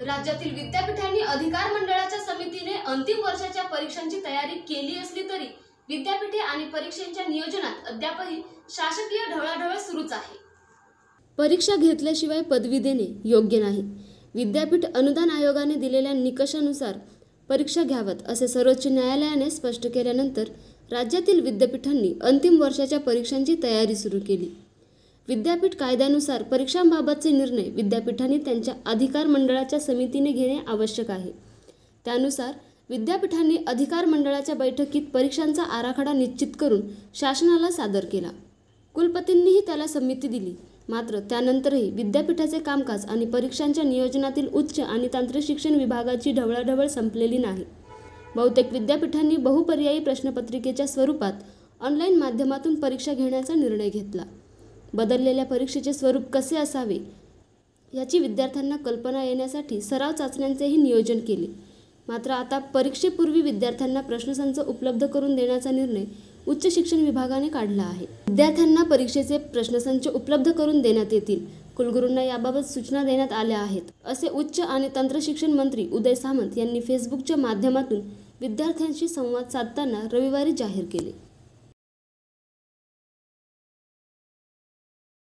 राज्यातील विद्यापीठांनी अधिकार मंडळाच्या समितीने अंतिम वर्षाच्या परीक्षांची तयारी केली असली तरी विद्यापीठे आणि परीक्षांच्या नियोजनात अद्यापही शासकीय ढवळाढवळ सुरूच आहे. परीक्षा घेतल्याशिवाय पदवी देणे योग्य नाही. विद्यापीठ अनुदान आयोगाने दिलेल्या निकषानुसार परीक्षा घ्याव्यात असे सर्वोच्च न्यायालयाने स्पष्ट केल्यानंतर राज्यातील विद्यापीठांनी अंतिम वर्षाच्या परीक्षांची तयारी सुरू केली. विद्यापीठ कायद्यानुसार परीक्षांबाबतचे निर्णय विद्यापीठाने त्यांच्या अधिकार मंडळाच्या समितीने घेणे आवश्यक आहे. त्यानुसार विद्यापीठांनी अधिकार मंडळाच्या बैठकीत परीक्षांचा आराखडा निश्चित करून शासनाला सादर केला. कुलपतींनीही त्याला संमती दिली. मात्र त्यानंतरही विद्यापीठाचे कामकाज आणि परीक्षांच्या नियोजनातील उच्च आणि तांत्रिक शिक्षण विभागाची ढवळाढवळ संपलेली नाही. बहुतेक विद्यापीठांनी बहुपर्यायी प्रश्नपत्रिकेच्या स्वरूपात ऑनलाईन माध्यमातून परीक्षा घेण्याचा निर्णय घेतला. बदललेल्या परीक्षेचे स्वरूप कसे असावे? याची विद्यार्थ्यांना कल्पना येण्यासाठी सराव चाचण्यांचेही नियोजन केले. मात्र आता परीक्षेपूर्वी विद्यार्थ्यांना प्रश्नसंच उपलब्ध करून देण्याचा निर्णय उच्च शिक्षण विभागाने काढला आहे. विद्यार्थ्यांना परीक्षेचे प्रश्नसंच उपलब्ध करून देण्यात येतील. कुलगुरूंना याबाबत सूचना देण्यात आल्या आहेत असे उच्च आणि तंत्रशिक्षण मंत्री उदय सामंत यांनी फेसबुकच्या माध्यमातून विद्यार्थ्यांशी संवाद साधताना रविवारी जाहीर केले.